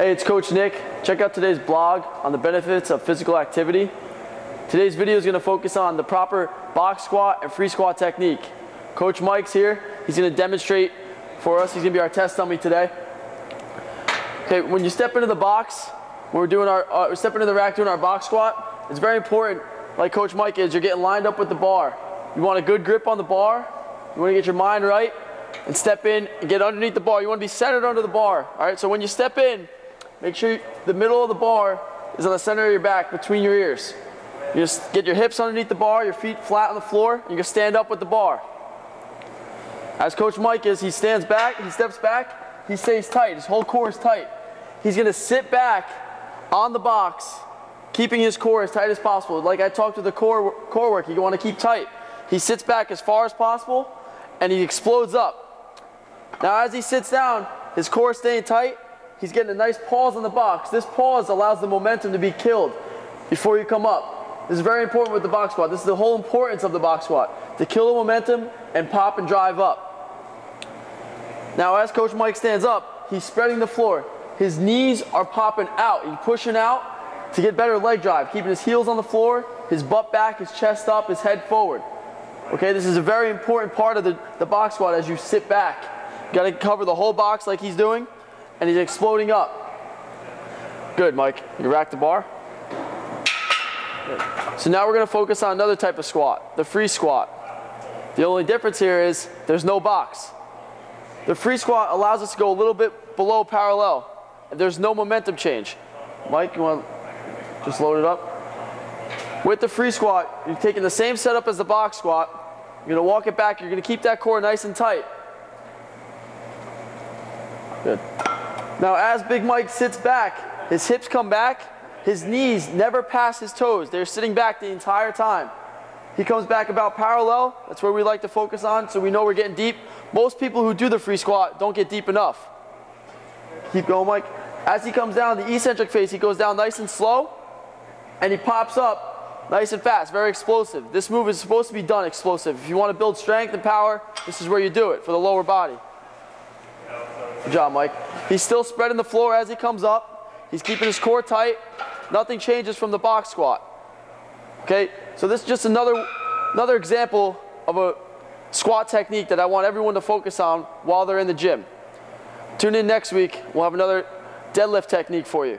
Hey, it's Coach Nick. Check out today's blog on the benefits of physical activity. Today's video is going to focus on the proper box squat and free squat technique. Coach Mike's here. He's going to demonstrate for us. He's going to be our test dummy today. Okay, when you step into the box, when we're doing our, uh, stepping into the rack doing our box squat, it's very important, like Coach Mike is, you're getting lined up with the bar. You want a good grip on the bar. You want to get your mind right and step in and get underneath the bar. You want to be centered under the bar. All right, so when you step in, make sure the middle of the bar is on the center of your back between your ears. You just get your hips underneath the bar, your feet flat on the floor, and you can stand up with the bar. As Coach Mike is, he stands back, he steps back, he stays tight, his whole core is tight. He's gonna sit back on the box, keeping his core as tight as possible. Like I talked to the core, core work, you wanna keep tight. He sits back as far as possible, and he explodes up. Now as he sits down, his core staying tight, he's getting a nice pause on the box. This pause allows the momentum to be killed before you come up. This is very important with the box squat. This is the whole importance of the box squat, to kill the momentum and pop and drive up. Now as Coach Mike stands up, he's spreading the floor. His knees are popping out. He's pushing out to get better leg drive, keeping his heels on the floor, his butt back, his chest up, his head forward. Okay, this is a very important part of the, the box squat as you sit back. You gotta cover the whole box like he's doing, and he's exploding up. Good, Mike. You rack the bar. Good. So now we're gonna focus on another type of squat, the free squat. The only difference here is there's no box. The free squat allows us to go a little bit below parallel. And there's no momentum change. Mike, you want to just load it up? With the free squat, you're taking the same setup as the box squat. You're going to walk it back. You're going to keep that core nice and tight. Good. Now, as Big Mike sits back, his hips come back. His knees never pass his toes. They're sitting back the entire time. He comes back about parallel. That's where we like to focus on so we know we're getting deep. Most people who do the free squat don't get deep enough. Keep going, Mike. As he comes down the eccentric phase, he goes down nice and slow and he pops up nice and fast, very explosive. This move is supposed to be done explosive. If you want to build strength and power, this is where you do it for the lower body. Good job, Mike. He's still spreading the floor as he comes up. He's keeping his core tight. Nothing changes from the box squat. Okay, so this is just another, another example of a squat technique that I want everyone to focus on while they're in the gym. Tune in next week. We'll have another deadlift technique for you.